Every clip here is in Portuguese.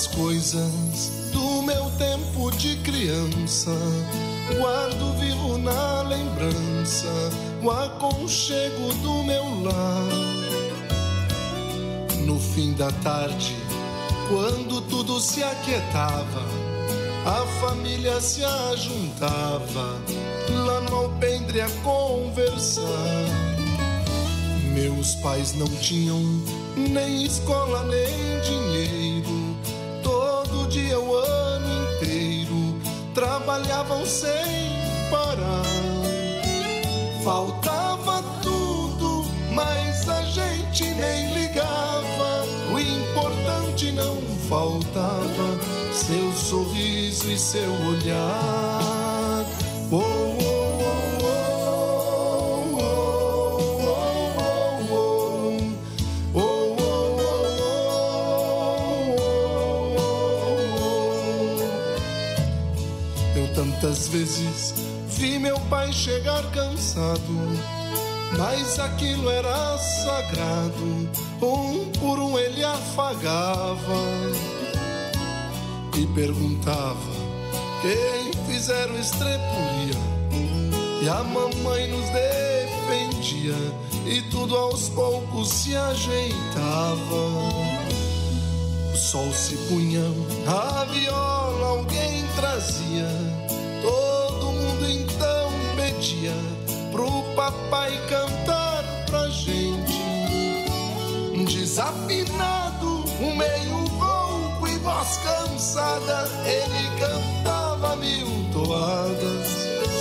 Tantas coisas do meu tempo de criança, guardo vivo na lembrança o aconchego do meu lar. No fim da tarde, quando tudo se aquietava, a família se ajuntava lá no alpendre a conversar. Meus pais não tinham nem escola nem dinheiro. Trabalhavam sem parar. Faltava tudo, mas a gente nem ligava. O importante não faltava, seu sorriso e seu olhar. Vezes vi meu pai chegar cansado, mas aquilo era sagrado. Um por um ele afagava e perguntava quem fizeram estrepulia. E a mamãe nos defendia e tudo aos poucos se ajeitava. O sol se punha, a viola alguém trazia. Todo mundo então pedia pro papai cantar pra gente. Desafinado, um meio rouco e voz cansada, ele cantava mil toadas.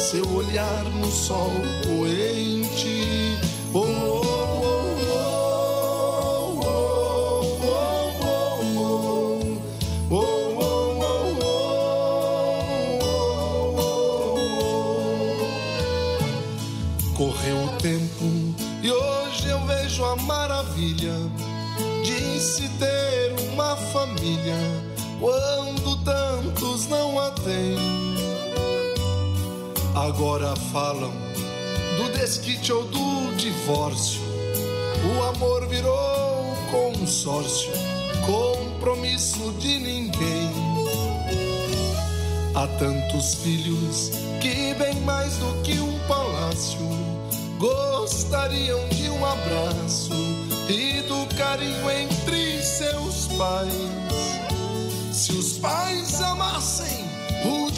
Seu olhar no sol poente. Oh, Agora falam do desquite ou do divórcio. O amor virou consórcio, compromisso de ninguém. Há tantos filhos que, bem mais do que um palácio, gostariam de um abraço e do carinho entre seus pais. Se os pais amassem,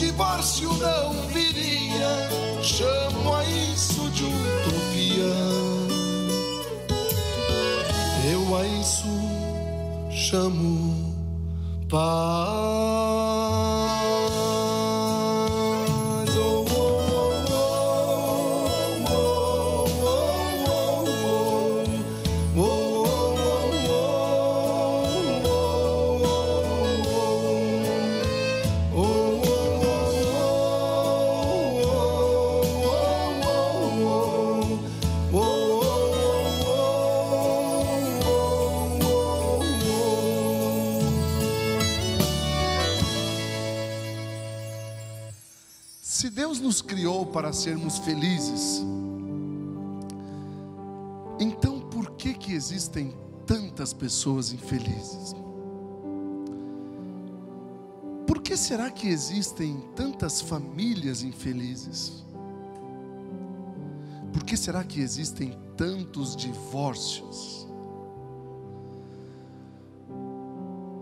divórcio não viria. Chamo a isso de utopia. Eu a isso chamo paz. Se Deus nos criou para sermos felizes, então por que que existem tantas pessoas infelizes? Por que será que existem tantas famílias infelizes? Por que será que existem tantos divórcios?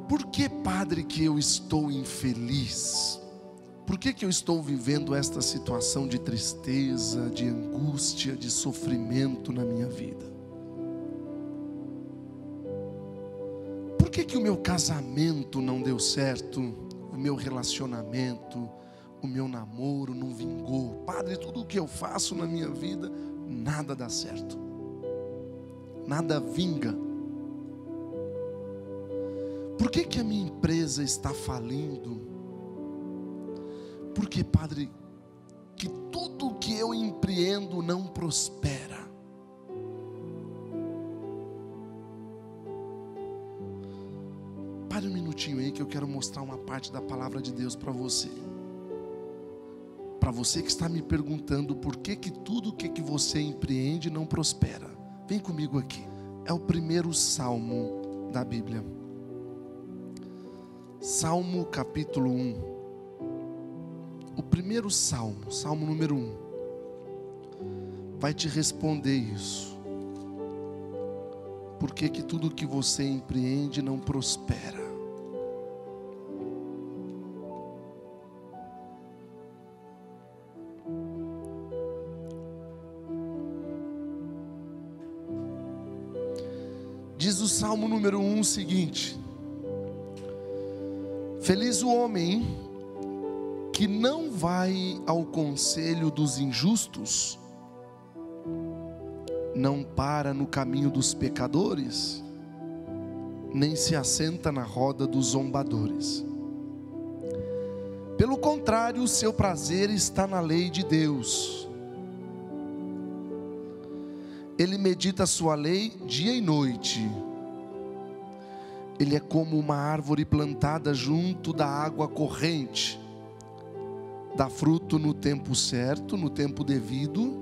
Por que, padre, que eu estou infeliz? Por que, que eu estou vivendo esta situação de tristeza, de angústia, de sofrimento na minha vida? Por que, que o meu casamento não deu certo? O meu relacionamento, o meu namoro não vingou? Padre, tudo o que eu faço na minha vida, nada dá certo, nada vinga. Por que, que a minha empresa está falindo? Porque, Padre, que tudo que eu empreendo não prospera. Pare um minutinho aí que eu quero mostrar uma parte da palavra de Deus para você. Para você que está me perguntando por que que tudo que que você empreende não prospera. Vem comigo aqui. É o primeiro salmo da Bíblia. Salmo capítulo 1. O primeiro salmo, salmo número 1, vai te responder isso. Por que, que tudo que você empreende não prospera? Diz o Salmo número 1 o seguinte: Feliz o homem que não vai ao conselho dos injustos, não para no caminho dos pecadores, nem se assenta na roda dos zombadores. Pelo contrário, o seu prazer está na lei de Deus. Ele medita a sua lei dia e noite. Ele é como uma árvore plantada junto da água corrente. Dá fruto no tempo certo, no tempo devido.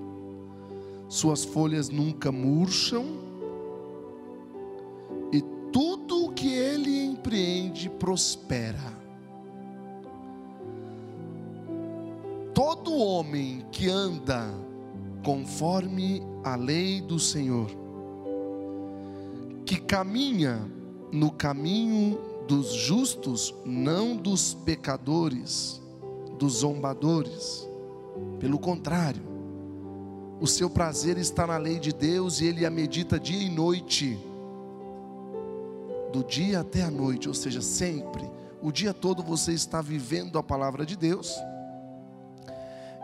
Suas folhas nunca murcham. E tudo o que ele empreende prospera. Todo homem que anda conforme a lei do Senhor, que caminha no caminho dos justos, não dos pecadores, dos zombadores. Pelo contrário, o seu prazer está na lei de Deus e ele a medita dia e noite, do dia até a noite, ou seja, sempre, o dia todo você está vivendo a palavra de Deus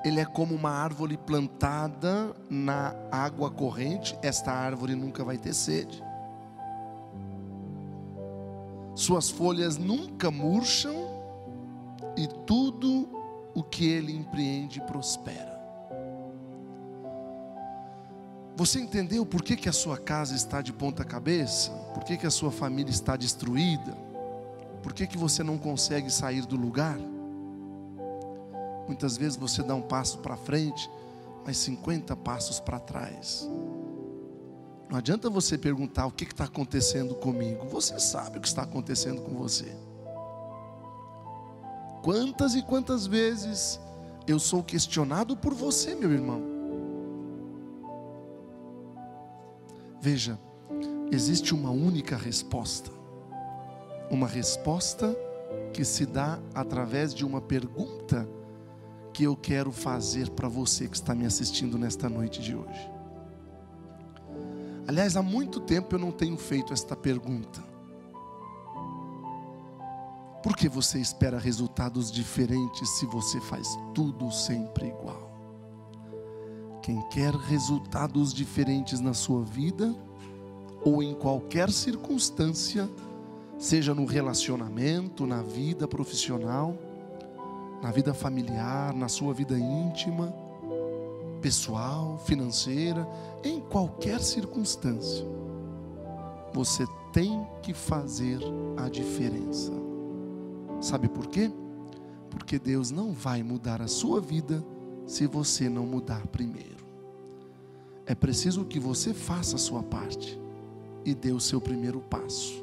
ele é como uma árvore plantada na água corrente, esta árvore nunca vai ter sede. Suas folhas nunca murcham e tudo o que ele empreende prospera. Você entendeu por que, que a sua casa está de ponta cabeça? Por que, que a sua família está destruída? Por que, que você não consegue sair do lugar? Muitas vezes você dá um passo para frente, mas 50 passos para trás. Não adianta você perguntar o que está acontecendo comigo. Você sabe o que está acontecendo com você. Quantas e quantas vezes eu sou questionado por você, meu irmão? Veja, existe uma única resposta. Uma resposta que se dá através de uma pergunta que eu quero fazer para você que está me assistindo nesta noite de hoje. Aliás, há muito tempo eu não tenho feito esta pergunta. Por que você espera resultados diferentes se você faz tudo sempre igual? Quem quer resultados diferentes na sua vida ou em qualquer circunstância, seja no relacionamento, na vida profissional, na vida familiar, na sua vida íntima, pessoal, financeira, em qualquer circunstância, você tem que fazer a diferença. Sabe por quê? Porque Deus não vai mudar a sua vida se você não mudar primeiro. É preciso que você faça a sua parte e dê o seu primeiro passo.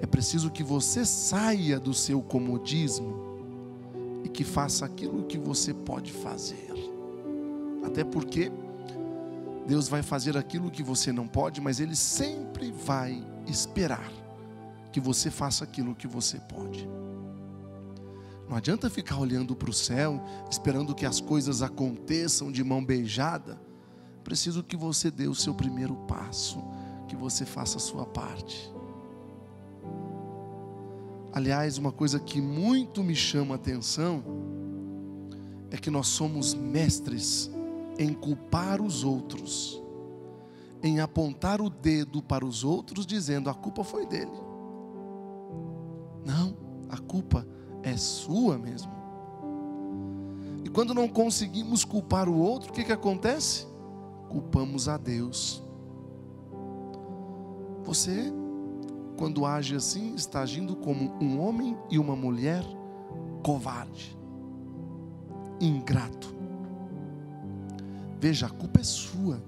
É preciso que você saia do seu comodismo e que faça aquilo que você pode fazer. Até porque Deus vai fazer aquilo que você não pode, mas Ele sempre vai esperar que você faça aquilo que você pode. Não adianta ficar olhando para o céu, esperando que as coisas aconteçam de mão beijada. Preciso que você dê o seu primeiro passo, que você faça a sua parte. Aliás, uma coisa que muito me chama a atenção é que nós somos mestres em culpar os outros, em apontar o dedo para os outros, dizendo a culpa foi dele. Não, a culpa é sua mesmo. E quando não conseguimos culpar o outro, o que, que acontece? Culpamos a Deus. Você quando age assim, está agindo como um homem e uma mulher covarde, ingrato. Veja, a culpa é sua.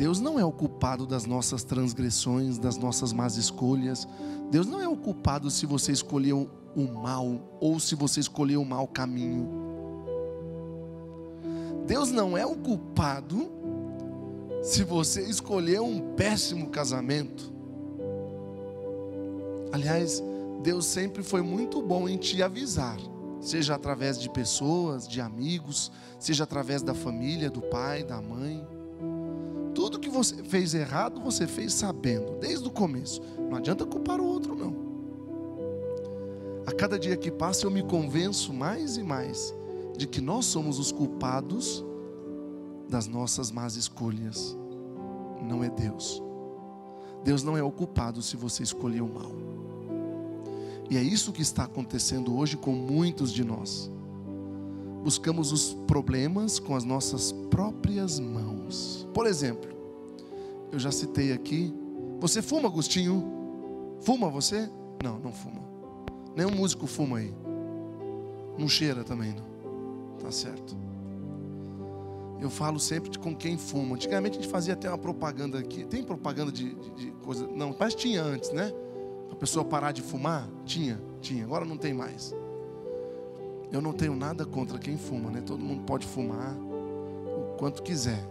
Deus não é o culpado das nossas transgressões, das nossas más escolhas. Deus não é o culpado se você escolheu o mal ou se você escolheu o mau caminho. Deus não é o culpado se você escolheu um péssimo casamento. Aliás, Deus sempre foi muito bom em te avisar, seja através de pessoas, de amigos, seja através da família, do pai, da mãe. Tudo que você fez errado, você fez sabendo, desde o começo. Não adianta culpar o outro, não. A cada dia que passa, eu me convenço mais e mais de que nós somos os culpados das nossas más escolhas. Não é Deus. Deus não é o culpado se você escolheu o mal. E é isso que está acontecendo hoje com muitos de nós. Buscamos os problemas com as nossas próprias mãos. Por exemplo, eu já citei aqui. Você fuma, Agostinho? Fuma você? Não, não fuma. Nenhum músico fuma aí. Não cheira também, não. Tá certo. Eu falo sempre com quem fuma. Antigamente a gente fazia até uma propaganda aqui. Tem propaganda de, de, de coisa. Não, mas tinha antes, né? a pessoa parar de fumar? Tinha, tinha, agora não tem mais. Eu não tenho nada contra quem fuma, né? Todo mundo pode fumar o quanto quiser.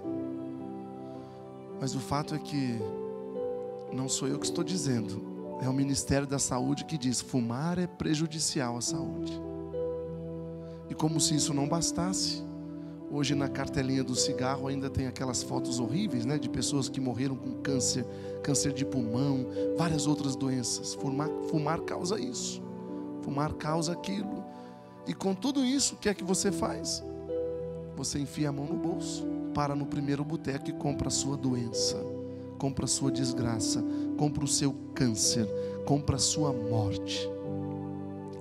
Mas o fato é que não sou eu que estou dizendo, é o Ministério da Saúde que diz: fumar é prejudicial à saúde. E como se isso não bastasse, Hoje na cartelinha do cigarro ainda tem aquelas fotos horríveis, né, de pessoas que morreram com câncer, câncer de pulmão, várias outras doenças. Fumar, fumar causa isso. Fumar causa aquilo. E com tudo isso, o que é que você faz? Você enfia a mão no bolso, para no primeiro boteco e compra a sua doença, compra a sua desgraça, compra o seu câncer, compra a sua morte.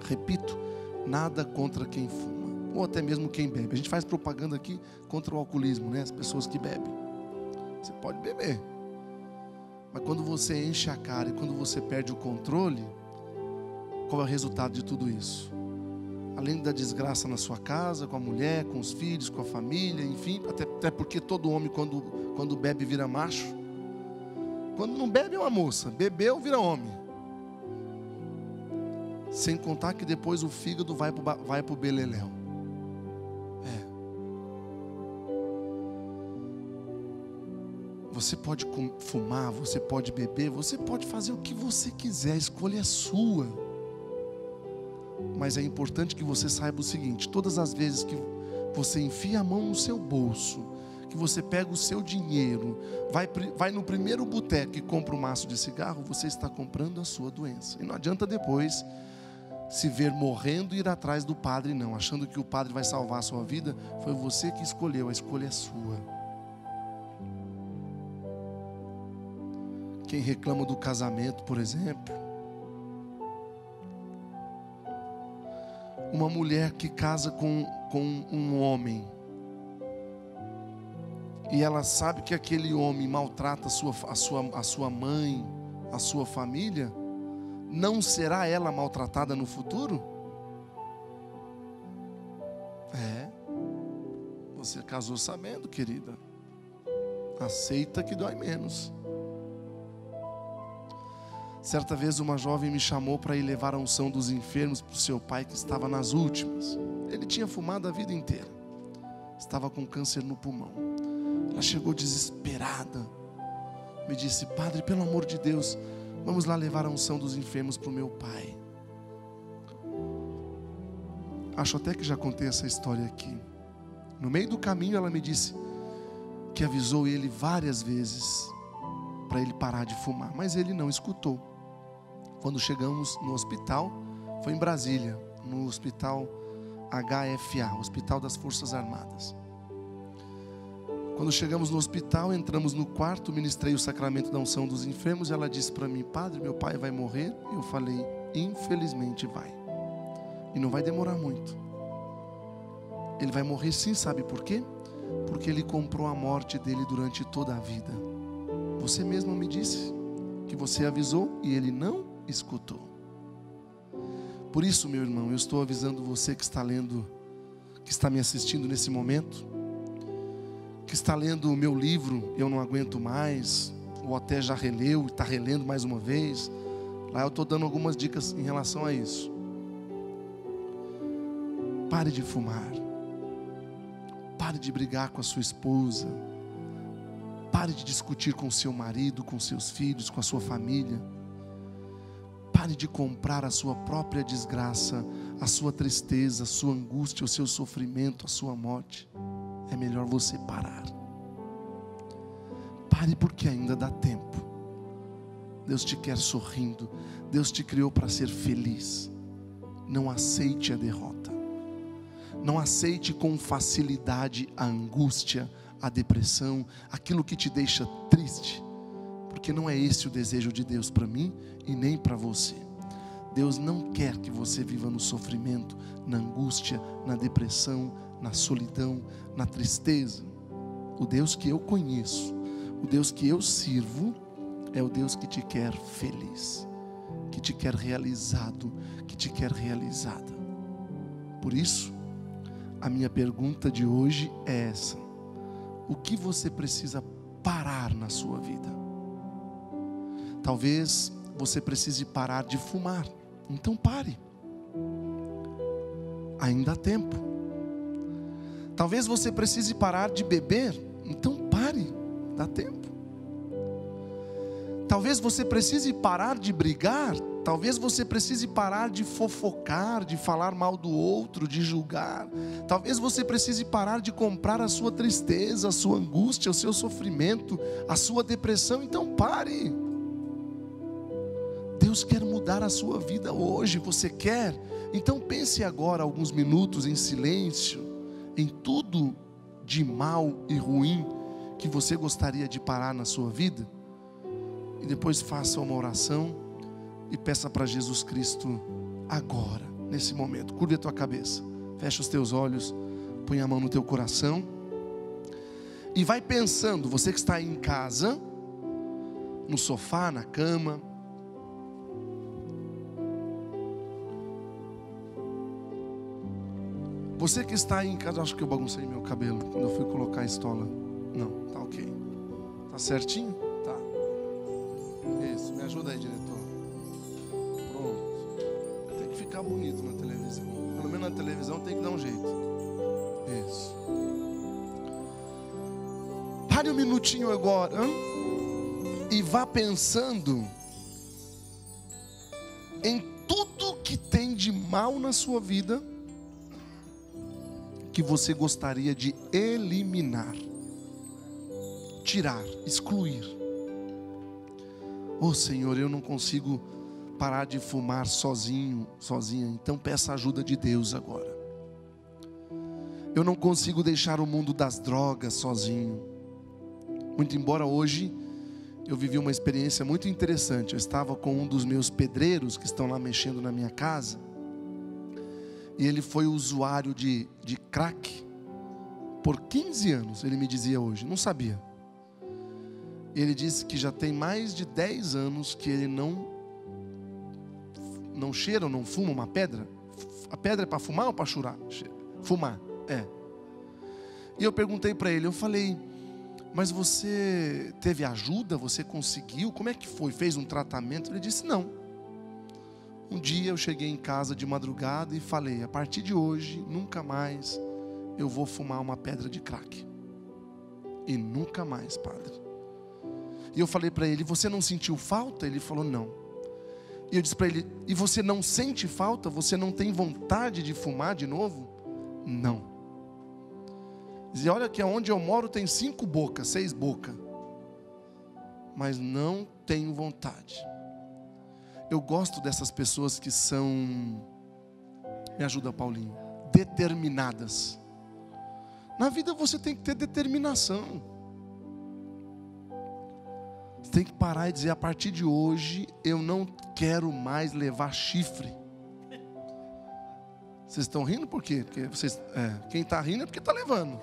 Repito, nada contra quem fuma ou até mesmo quem bebe. A gente faz propaganda aqui contra o alcoolismo, né? As pessoas que bebem. Você pode beber. Mas quando você enche a cara e quando você perde o controle, qual é o resultado de tudo isso? Além da desgraça na sua casa, com a mulher, com os filhos, com a família, enfim, até, até porque todo homem, quando, quando bebe, vira macho. Quando não bebe, é uma moça. Bebeu, vira homem. Sem contar que depois o fígado vai para vai o beleléu. Você pode fumar, você pode beber, você pode fazer o que você quiser, a escolha é sua. Mas é importante que você saiba o seguinte: todas as vezes que você enfia a mão no seu bolso, que você pega o seu dinheiro, vai, vai no primeiro boteco e compra um maço de cigarro, você está comprando a sua doença. E não adianta depois se ver morrendo e ir atrás do padre, não, achando que o padre vai salvar a sua vida. Foi você que escolheu, a escolha é sua. Quem reclama do casamento, por exemplo. Uma mulher que casa com, com um homem. E ela sabe que aquele homem maltrata a sua, a, sua, a sua mãe, a sua família. Não será ela maltratada no futuro? É. Você casou sabendo, querida. Aceita que dói menos. Certa vez uma jovem me chamou para ir levar a unção dos enfermos para o seu pai que estava nas últimas. Ele tinha fumado a vida inteira. Estava com câncer no pulmão. Ela chegou desesperada. Me disse: Padre, pelo amor de Deus, vamos lá levar a unção dos enfermos para o meu pai. Acho até que já contei essa história aqui. No meio do caminho, ela me disse que avisou ele várias vezes para ele parar de fumar, mas ele não escutou. Quando chegamos no hospital, foi em Brasília, no hospital HFA, Hospital das Forças Armadas. Quando chegamos no hospital, entramos no quarto, ministrei o sacramento da unção dos enfermos, e ela disse para mim: "Padre, meu pai vai morrer". Eu falei: "Infelizmente vai. E não vai demorar muito. Ele vai morrer sim, sabe por quê? Porque ele comprou a morte dele durante toda a vida. Você mesmo me disse que você avisou e ele não escutou. Por isso, meu irmão, eu estou avisando você que está lendo, que está me assistindo nesse momento, que está lendo o meu livro, Eu Não Aguento Mais, ou até já releu e está relendo mais uma vez. Lá eu estou dando algumas dicas em relação a isso. Pare de fumar. Pare de brigar com a sua esposa. Pare de discutir com seu marido, com seus filhos, com a sua família. Pare de comprar a sua própria desgraça, a sua tristeza, a sua angústia, o seu sofrimento, a sua morte. É melhor você parar. Pare porque ainda dá tempo. Deus te quer sorrindo. Deus te criou para ser feliz. Não aceite a derrota. Não aceite com facilidade a angústia, a depressão, aquilo que te deixa triste, porque não é esse o desejo de Deus para mim e nem para você. Deus não quer que você viva no sofrimento, na angústia, na depressão, na solidão, na tristeza. O Deus que eu conheço, o Deus que eu sirvo, é o Deus que te quer feliz, que te quer realizado, que te quer realizada. Por isso, a minha pergunta de hoje é essa: o que você precisa parar na sua vida? Talvez você precise parar de fumar, então pare. Ainda há tempo. Talvez você precise parar de beber, então pare, dá tempo. Talvez você precise parar de brigar, talvez você precise parar de fofocar, de falar mal do outro, de julgar. Talvez você precise parar de comprar a sua tristeza, a sua angústia, o seu sofrimento, a sua depressão. Então pare. Deus quer mudar a sua vida hoje, você quer? Então pense agora alguns minutos em silêncio, em tudo de mal e ruim que você gostaria de parar na sua vida e depois faça uma oração e peça para Jesus Cristo agora, nesse momento. Curva a tua cabeça, fecha os teus olhos, põe a mão no teu coração e vai pensando, você que está em casa, no sofá, na cama, Você que está aí em casa, acho que eu baguncei meu cabelo quando eu fui colocar a estola. Não, tá ok. Tá certinho? Isso, me ajuda aí, diretor. Ficar bonito na televisão. Pelo menos na televisão tem que dar um jeito. Isso. Pare um minutinho agora hein? e vá pensando em tudo que tem de mal na sua vida que você gostaria de eliminar, tirar, excluir. Oh Senhor, eu não consigo parar de fumar sozinho, sozinha. Então peça a ajuda de Deus agora. Eu não consigo deixar o mundo das drogas sozinho. Muito embora hoje eu vivi uma experiência muito interessante. Eu estava com um dos meus pedreiros que estão lá mexendo na minha casa. E ele foi usuário de, de crack por 15 anos, ele me dizia hoje. Não sabia. Ele disse que já tem mais de 10 anos que ele não não cheira ou não fuma uma pedra. A pedra é para fumar ou para churar? Fumar, é. E eu perguntei para ele, eu falei, mas você teve ajuda? Você conseguiu? Como é que foi? Fez um tratamento? Ele disse, não. Um dia eu cheguei em casa de madrugada e falei, a partir de hoje, nunca mais eu vou fumar uma pedra de crack. E nunca mais, padre. E eu falei para ele: Você não sentiu falta? Ele falou: Não. E eu disse para ele: E você não sente falta? Você não tem vontade de fumar de novo? Não. Dizia: Olha que onde eu moro tem cinco bocas, seis bocas. Mas não tenho vontade. Eu gosto dessas pessoas que são, me ajuda, Paulinho, determinadas. Na vida você tem que ter determinação. Você tem que parar e dizer: a partir de hoje eu não quero mais levar chifre. Vocês estão rindo por quê? Porque vocês, é, quem está rindo é porque está levando.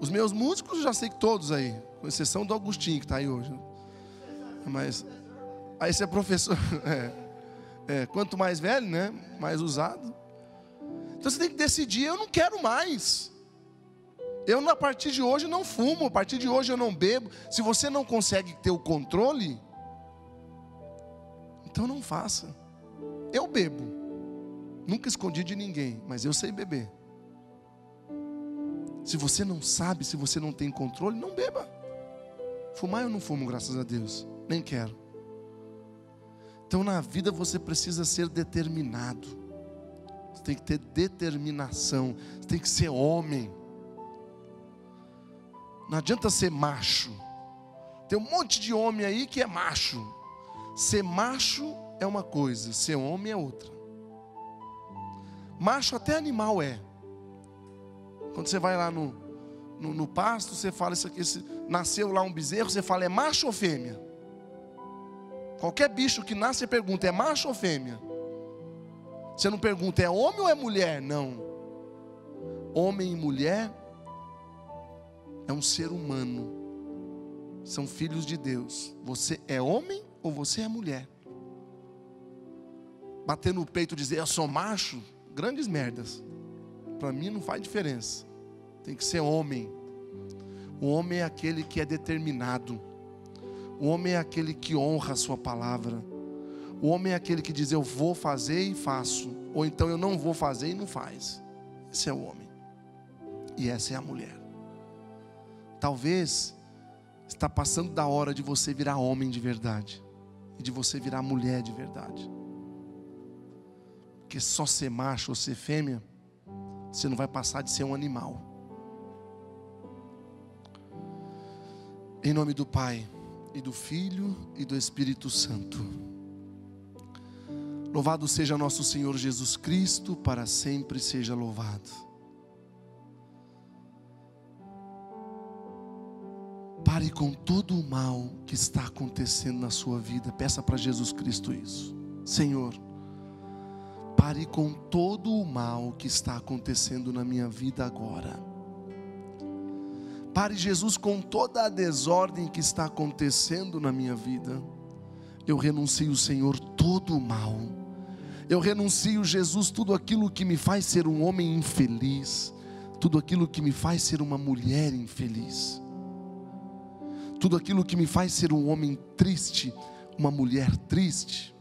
Os meus músicos eu já sei que todos aí, com exceção do Agostinho que está aí hoje. Mas aí você é professor. É, é, quanto mais velho, né? Mais usado. Então você tem que decidir: eu não quero mais. Eu, a partir de hoje, não fumo, a partir de hoje eu não bebo. Se você não consegue ter o controle, então não faça. Eu bebo, nunca escondi de ninguém, mas eu sei beber. Se você não sabe, se você não tem controle, não beba. Fumar eu não fumo, graças a Deus, nem quero. Então na vida você precisa ser determinado. Você tem que ter determinação, você tem que ser homem. Não adianta ser macho. Tem um monte de homem aí que é macho. Ser macho é uma coisa, ser homem é outra. Macho até animal é. Quando você vai lá no, no, no pasto, você fala isso aqui, esse, nasceu lá um bezerro, você fala, é macho ou fêmea? Qualquer bicho que nasce, você pergunta, é macho ou fêmea? Você não pergunta, é homem ou é mulher? Não. Homem e mulher é um ser humano. São filhos de Deus. Você é homem ou você é mulher? Bater no peito e dizer, eu sou macho, grandes merdas. Para mim não faz diferença. Tem que ser homem. O homem é aquele que é determinado. O homem é aquele que honra a sua palavra. O homem é aquele que diz eu vou fazer e faço, ou então eu não vou fazer e não faz. Esse é o homem. E essa é a mulher. Talvez está passando da hora de você virar homem de verdade e de você virar mulher de verdade. Porque só ser macho ou ser fêmea, você não vai passar de ser um animal. Em nome do Pai e do Filho e do Espírito Santo. Louvado seja nosso Senhor Jesus Cristo, para sempre seja louvado. Pare com todo o mal que está acontecendo na sua vida. Peça para Jesus Cristo isso. Senhor, pare com todo o mal que está acontecendo na minha vida agora Pare, Jesus, com toda a desordem que está acontecendo na minha vida. Eu renuncio, Senhor, todo o mal. Eu renuncio, Jesus, tudo aquilo que me faz ser um homem infeliz, tudo aquilo que me faz ser uma mulher infeliz, tudo aquilo que me faz ser um homem triste, uma mulher triste.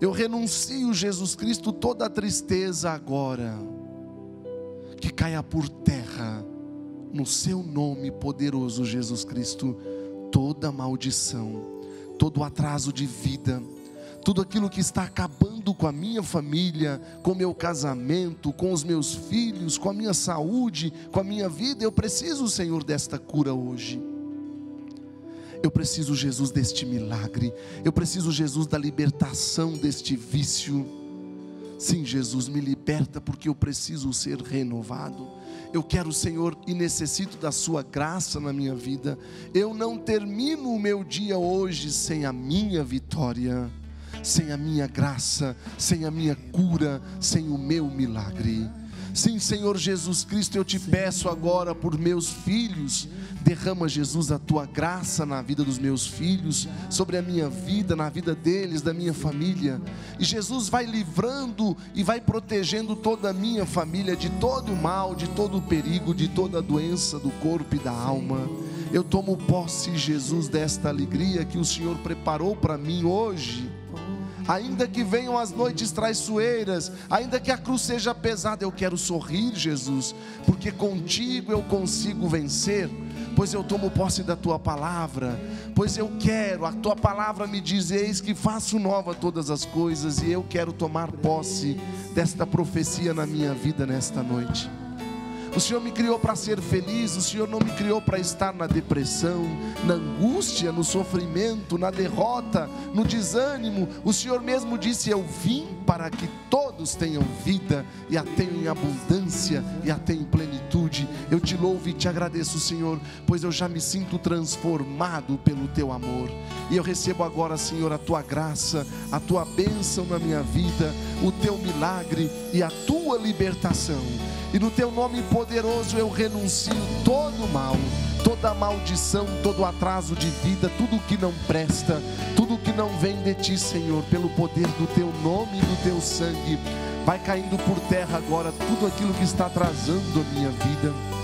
Eu renuncio, Jesus Cristo, toda a tristeza agora, que caia por terra no seu nome poderoso, Jesus Cristo, toda maldição, todo atraso de vida, tudo aquilo que está acabando com a minha família, com o meu casamento, com os meus filhos, com a minha saúde, com a minha vida, eu preciso, Senhor, desta cura hoje. Eu preciso, Jesus, deste milagre. Eu preciso, Jesus, da libertação deste vício. Sim, Jesus, me liberta porque eu preciso ser renovado. Eu quero, Senhor, e necessito da Sua graça na minha vida. Eu não termino o meu dia hoje sem a minha vitória, sem a minha graça, sem a minha cura, sem o meu milagre. Sim, Senhor Jesus Cristo, eu te peço agora por meus filhos. Derrama, Jesus, a tua graça na vida dos meus filhos, sobre a minha vida, na vida deles, da minha família. E Jesus vai livrando e vai protegendo toda a minha família de todo o mal, de todo o perigo, de toda a doença do corpo e da alma. Eu tomo posse, Jesus, desta alegria que o Senhor preparou para mim hoje ainda que venham as noites traiçoeiras, ainda que a cruz seja pesada, eu quero sorrir, Jesus, porque contigo eu consigo vencer, pois eu tomo posse da tua palavra, pois eu quero, a tua palavra me diz: eis que faço nova todas as coisas, e eu quero tomar posse desta profecia na minha vida nesta noite. O Senhor me criou para ser feliz, o Senhor não me criou para estar na depressão, na angústia, no sofrimento, na derrota, no desânimo. O Senhor mesmo disse: Eu vim para que todos tenham vida e a tenham em abundância e a tenham em plenitude. Eu te louvo e te agradeço, Senhor, pois eu já me sinto transformado pelo teu amor. E eu recebo agora, Senhor, a tua graça, a tua bênção na minha vida, o teu milagre e a tua libertação. E no teu nome poderoso eu renuncio todo mal, toda maldição, todo atraso de vida, tudo que não presta, tudo que não vem de ti, Senhor, pelo poder do teu nome e do teu sangue. Vai caindo por terra agora tudo aquilo que está atrasando a minha vida.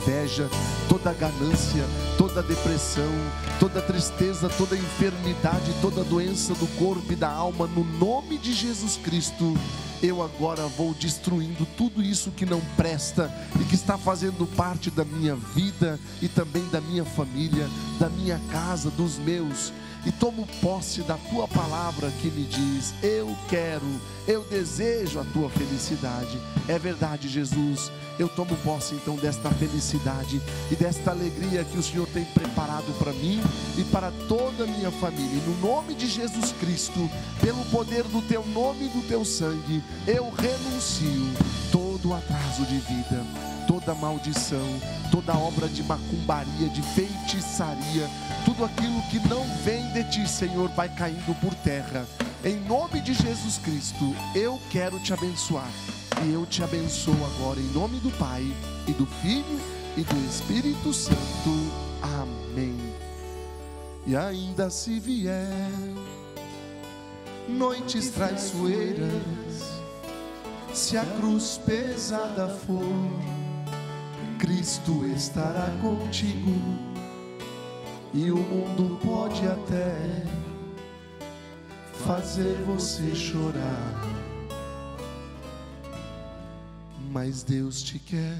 Inveja, toda ganância, toda depressão, toda tristeza, toda enfermidade, toda doença do corpo e da alma, no nome de Jesus Cristo eu agora vou destruindo tudo isso que não presta e que está fazendo parte da minha vida e também da minha família, da minha casa, dos meus e tomo posse da tua palavra que me diz: Eu quero, eu desejo a tua felicidade. É verdade, Jesus. Eu tomo posse então desta felicidade e desta alegria que o Senhor tem preparado para mim e para toda a minha família. No nome de Jesus Cristo, pelo poder do teu nome e do teu sangue, eu renuncio todo atraso de vida, toda maldição, toda obra de macumbaria, de feitiçaria, tudo aquilo que não vem de ti, Senhor, vai caindo por terra. Em nome de Jesus Cristo, eu quero te abençoar. E eu te abençoo agora em nome do Pai e do Filho e do Espírito Santo. Amém. E ainda se vier noites traiçoeiras, se a cruz pesada for, Cristo estará contigo e o mundo pode até fazer você chorar. Mas Deus te quer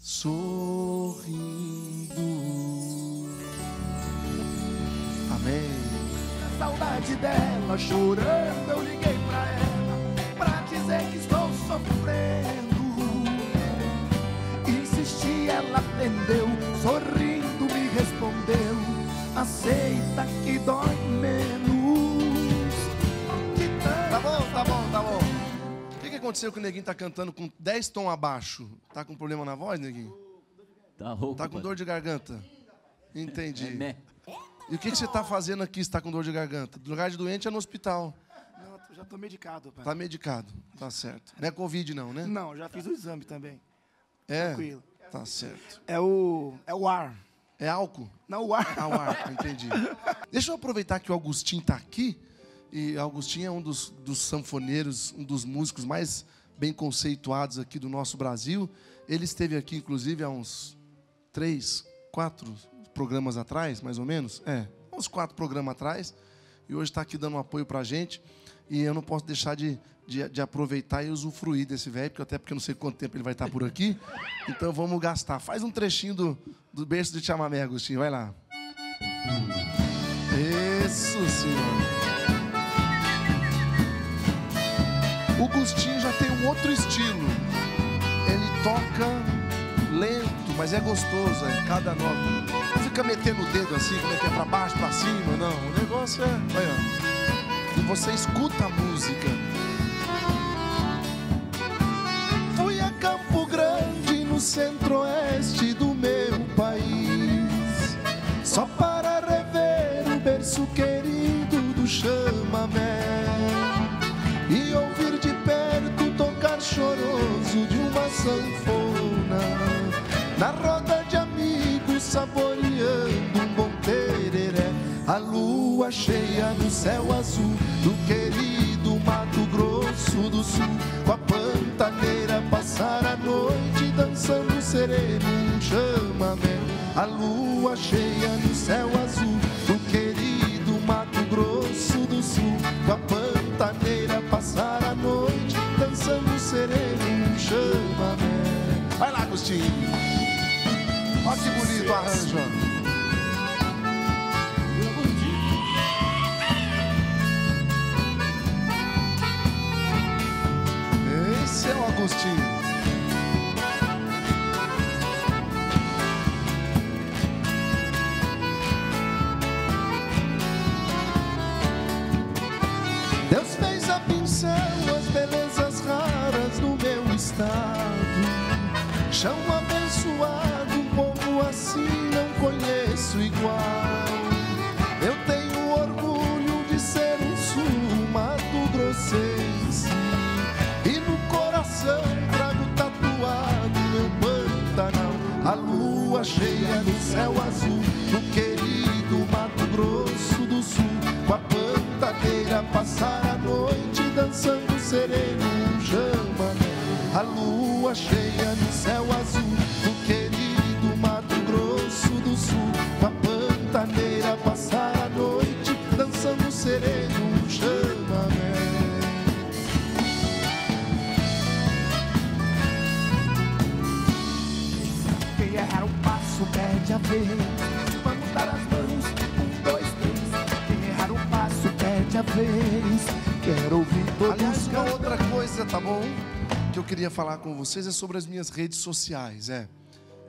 sorrindo. Amém. A saudade dela chorando, eu liguei pra ela pra dizer que estou sofrendo. Insisti, ela atendeu, sorrindo respondeu: Aceita que dói menos. Que Tá bom, tá bom, tá bom. O que, que aconteceu que o neguinho tá cantando com 10 tons abaixo? Tá com problema na voz, neguinho? Tá rouco. Tá com dor de garganta? Entendi. É, né? E o que, que você tá fazendo aqui se tá com dor de garganta? Lugar de doente é no hospital. Não, eu já tô medicado, pai. Tá medicado, tá certo. Não é Covid não, né? Não, já fiz o exame também. É, tranquilo. tá certo. É o. É o ar. É álcool? Não, o ar. Ah, o ar, entendi. Deixa eu aproveitar que o Agostinho está aqui. E Agostinho é um dos, dos sanfoneiros, um dos músicos mais bem conceituados aqui do nosso Brasil. Ele esteve aqui, inclusive, há uns três, quatro programas atrás, mais ou menos. É, uns quatro programas atrás. E hoje está aqui dando um apoio para a gente. E eu não posso deixar de, de, de aproveitar e usufruir desse velho, porque até porque eu não sei quanto tempo ele vai estar por aqui. Então vamos gastar. Faz um trechinho do, do berço de chamamé, Agostinho. Vai lá. Isso, senhor. O Agostinho já tem um outro estilo. Ele toca lento, mas é gostoso, é cada nota. Não fica metendo o dedo assim, como é que é pra baixo, pra cima, não. O negócio é. Olha. E você escuta a música. Fui a Campo Grande, no centro-oeste sanfona, na roda de amigos saboreando um bom tereré, a lua cheia no céu azul do querido Mato Grosso do Sul, com a pantaneira passar a noite dançando sereno um chamamé, a lua cheia no céu azul do querido Mato Grosso do Sul, com a pantaneira passar a noite dançando sereno um chamamé. Agostinho. Olha que bonito o arranjo. Esse é o Agostinho. lareira, passar a noite dançando sereno um chama. A lua cheia no céu azul do querido Mato Grosso do Sul. A pantaneira, passar a noite dançando sereno um chama. erra o passo, pede a vez Jesus. Uma outra coisa, tá bom? Que eu queria falar com vocês é sobre as minhas redes sociais, é.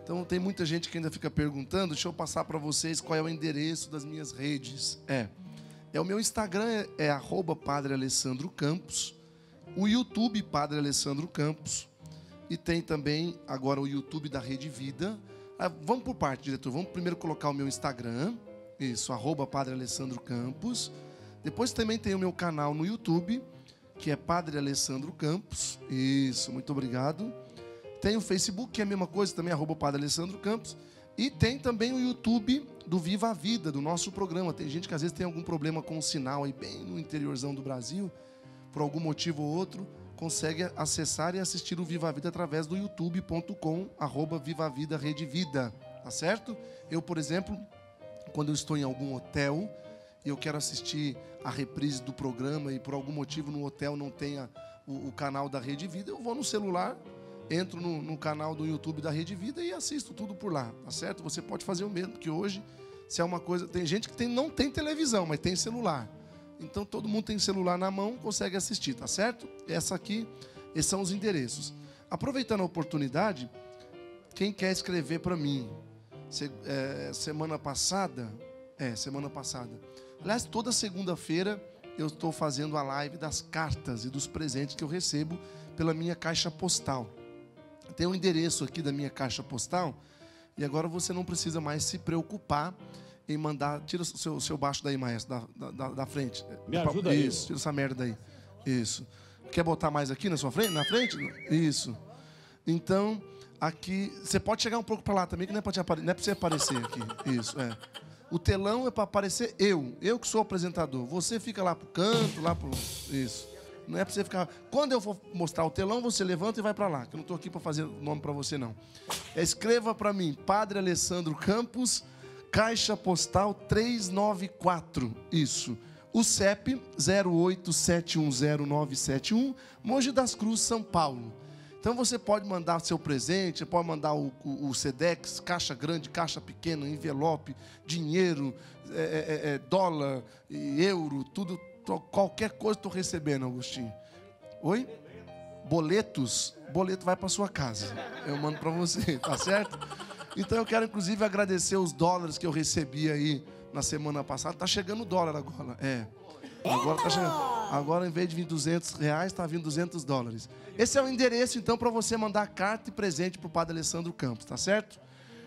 Então tem muita gente que ainda fica perguntando. Deixa eu passar para vocês qual é o endereço das minhas redes. É, é o meu Instagram é, é Padre Alessandro Campos, o YouTube Padre Alessandro Campos e tem também agora o YouTube da Rede Vida. Ah, vamos por parte, diretor. Vamos primeiro colocar o meu Instagram, isso, arroba Padre Alessandro Campos. Depois também tem o meu canal no YouTube, que é Padre Alessandro Campos. Isso, muito obrigado. Tem o Facebook, que é a mesma coisa, também arroba Padre Alessandro Campos. E tem também o YouTube do Viva a Vida, do nosso programa. Tem gente que às vezes tem algum problema com o sinal aí bem no interiorzão do Brasil, por algum motivo ou outro consegue acessar e assistir o Viva a Vida através do youtube.com arroba Viva a Vida Rede Vida, tá certo? Eu, por exemplo, quando eu estou em algum hotel e eu quero assistir a reprise do programa e por algum motivo no hotel não tenha o, o canal da Rede Vida, eu vou no celular, entro no, no, canal do YouTube da Rede Vida e assisto tudo por lá, tá certo? Você pode fazer o mesmo, porque hoje, se é uma coisa. Tem gente que tem, não tem televisão, mas tem celular. Então todo mundo tem celular na mão, consegue assistir, tá certo? Essa aqui, esses são os endereços. Aproveitando a oportunidade, quem quer escrever para mim, se, é, semana passada, é, semana passada. Aliás, toda segunda-feira eu estou fazendo a live das cartas e dos presentes que eu recebo pela minha caixa postal. Tem o um endereço aqui da minha caixa postal e agora você não precisa mais se preocupar em mandar. Tira o seu, seu baixo daí, maestro, da, da, da frente. Me ajuda aí. Isso, tira essa merda aí. Isso. Quer botar mais aqui na sua frente? Na frente? Isso. Então, aqui. Você pode chegar um pouco para lá também, que não é para não é você aparecer aqui. Isso, é. O telão é para aparecer eu, eu que sou apresentador. Você fica lá pro canto, lá pro. Isso. Não é para você ficar. Quando eu for mostrar o telão, você levanta e vai para lá. Que eu não estou aqui para fazer nome para você não. Escreva para mim, Padre Alessandro Campos, Caixa Postal 394. Isso. O CEP 087100971, Mogi das Cruzes, São Paulo. Então você pode mandar seu presente, pode mandar o, o, o Sedex, caixa grande, caixa pequena, envelope, dinheiro, é, é, é, dólar, euro, tudo, qualquer coisa estou recebendo, Agostinho. Oi? Boletos, boleto vai para sua casa. Eu mando para você, tá certo? Então eu quero inclusive agradecer os dólares que eu recebi aí na semana passada. Tá chegando o dólar agora. É. Agora tá chegando. Agora, em vez de vir 200 reais, está vindo 200 dólares. Esse é o endereço, então, para você mandar carta e presente para o Padre Alessandro Campos, tá certo?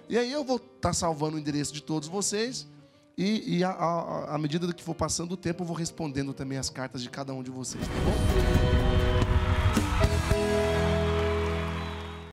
E aí eu vou estar tá salvando o endereço de todos vocês. E, e à medida que for passando o tempo, eu vou respondendo também as cartas de cada um de vocês, tá bom?